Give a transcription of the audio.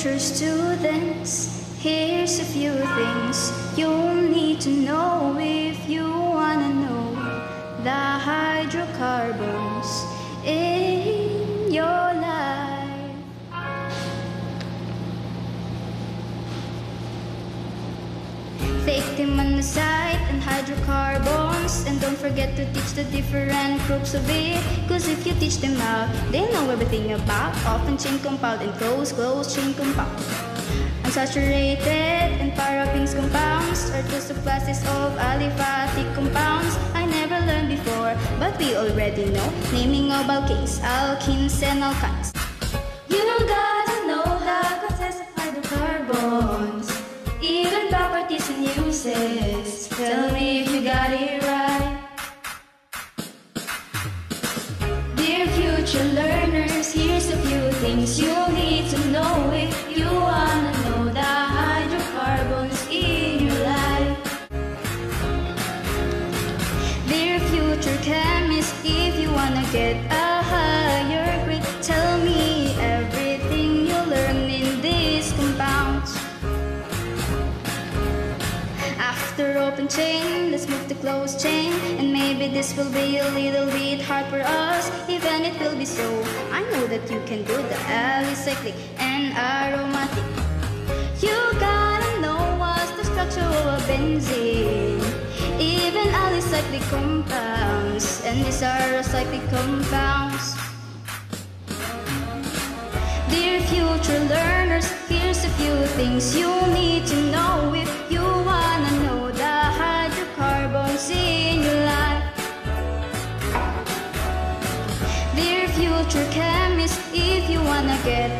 future students, here's a few things you'll need to know if you wanna know the hydrocarbons in your life. Take them on the side hydrocarbons. And don't forget to teach the different groups of it Cause if you teach them out, they know everything about Open chain compound and close, close chain compound. Unsaturated and paraffins compounds Are two subclasses of aliphatic compounds I never learned before, but we already know. Naming of alkanes, alkenes and alkynes. You gotta know the context of hydrocarbons. Even properties and uses future learners, here's a few things you need to know if you wanna know the hydrocarbons in your life. Dear future chemists, if you wanna get a higher grade, tell me everything you learn in these compounds. After open chain, let's move to closed chain. And maybe this will be a little bit hard for us, be so. I know that you can do the alicyclic and aromatic. You gotta know what's the structure of a benzene. Even alicyclic compounds, and these are cyclic compounds. Dear future learners, here's a few things you need to know future chemist, if you wanna get